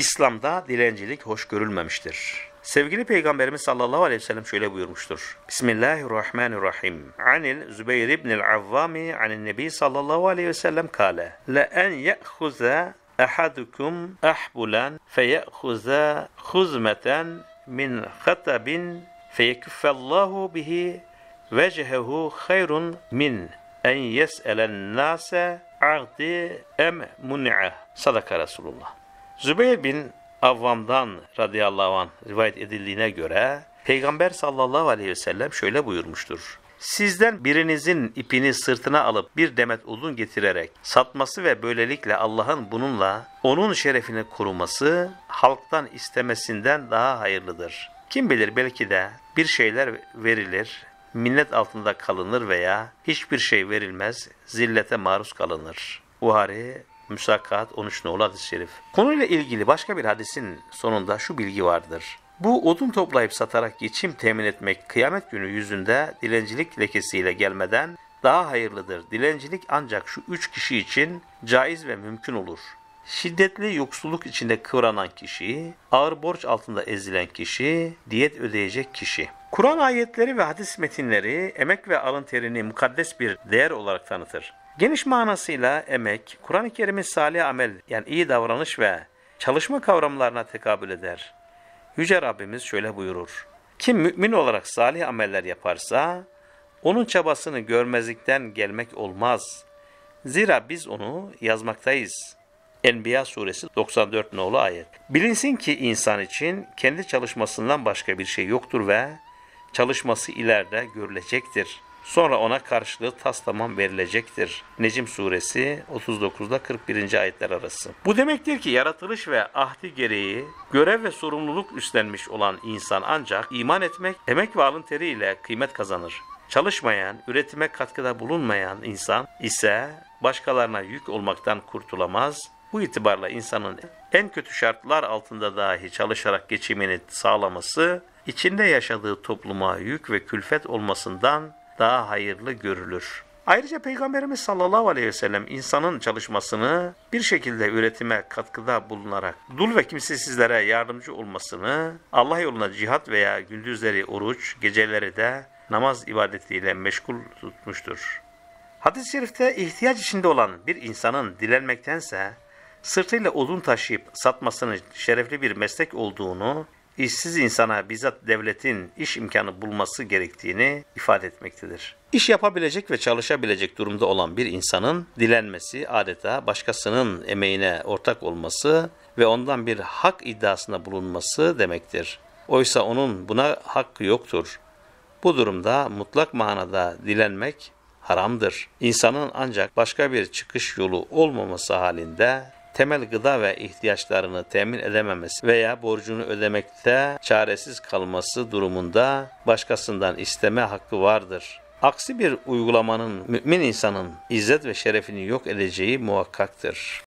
İslam'da dilencilik hoş görülmemiştir. Sevgili Peygamberimiz sallallahu aleyhi ve sellem şöyle buyurmuştur. Bismillahirrahmanirrahim. Anil Zübeyir ibn-i Avvami anin Nebi sallallahu aleyhi ve sellem kale. Le en ye'huze ahadukum ahbulan feye'huze huzmeten min hatabin feyeküffallahu bihi vecehehu hayrun min en yes'elen nase a'di em mun'ah. Sadaka Resulullah. Zübeyir bin Avvam'dan radıyallahu anh rivayet edildiğine göre Peygamber sallallahu aleyhi ve sellem şöyle buyurmuştur. Sizden birinizin ipini sırtına alıp bir demet odun getirerek satması ve böylelikle Allah'ın bununla onun şerefini koruması halktan istemesinden daha hayırlıdır. Kim bilir belki de bir şeyler verilir, minnet altında kalınır veya hiçbir şey verilmez, zillete maruz kalınır. Buhari Müsakat 13 nolu hadis-i şerif. Konuyla ilgili başka bir hadisin sonunda şu bilgi vardır. Bu odun toplayıp satarak geçim temin etmek kıyamet günü yüzünde dilencilik lekesiyle gelmeden daha hayırlıdır. Dilencilik ancak şu üç kişi için caiz ve mümkün olur. Şiddetli yoksulluk içinde kıvranan kişi, ağır borç altında ezilen kişi, diyet ödeyecek kişi. Kur'an ayetleri ve hadis metinleri emek ve alın terini mukaddes bir değer olarak tanıtır. Geniş manasıyla emek, Kur'an-ı Kerim'in salih amel yani iyi davranış ve çalışma kavramlarına tekabül eder. Yüce Rabbimiz şöyle buyurur. Kim mümin olarak salih ameller yaparsa, onun çabasını görmezlikten gelmek olmaz. Zira biz onu yazmaktayız. Enbiya suresi 94 nolu ayet. Bilinsin ki insan için kendi çalışmasından başka bir şey yoktur ve çalışması ileride görülecektir. Sonra ona karşılığı tas tamam verilecektir. Necim suresi 39'da 41. ayetler arası. Bu demektir ki yaratılış ve ahdi gereği görev ve sorumluluk üstlenmiş olan insan ancak iman etmek, emek ve alın teriyle kıymet kazanır. Çalışmayan, üretime katkıda bulunmayan insan ise başkalarına yük olmaktan kurtulamaz. Bu itibarla insanın en kötü şartlar altında dahi çalışarak geçimini sağlaması, içinde yaşadığı topluma yük ve külfet olmasından daha hayırlı görülür. Ayrıca Peygamberimiz sallallahu aleyhi ve sellem insanın çalışmasını bir şekilde üretime katkıda bulunarak dul ve kimsesizlere yardımcı olmasını, Allah yoluna cihat veya gündüzleri oruç, geceleri de namaz ibadetiyle meşgul tutmuştur. Hadis-i şerifte ihtiyaç içinde olan bir insanın dilenmektense sırtıyla odun taşıyıp satmasının şerefli bir meslek olduğunu işsiz insana bizzat devletin iş imkanı bulması gerektiğini ifade etmektedir. İş yapabilecek ve çalışabilecek durumda olan bir insanın dilenmesi adeta başkasının emeğine ortak olması ve ondan bir hak iddiasında bulunması demektir. Oysa onun buna hakkı yoktur. Bu durumda mutlak manada dilenmek haramdır. İnsanın ancak başka bir çıkış yolu olmaması halinde temel gıda ve ihtiyaçlarını temin edememesi veya borcunu ödemekte çaresiz kalması durumunda başkasından isteme hakkı vardır. Aksi bir uygulamanın mümin insanın izzet ve şerefini yok edeceği muhakkaktır.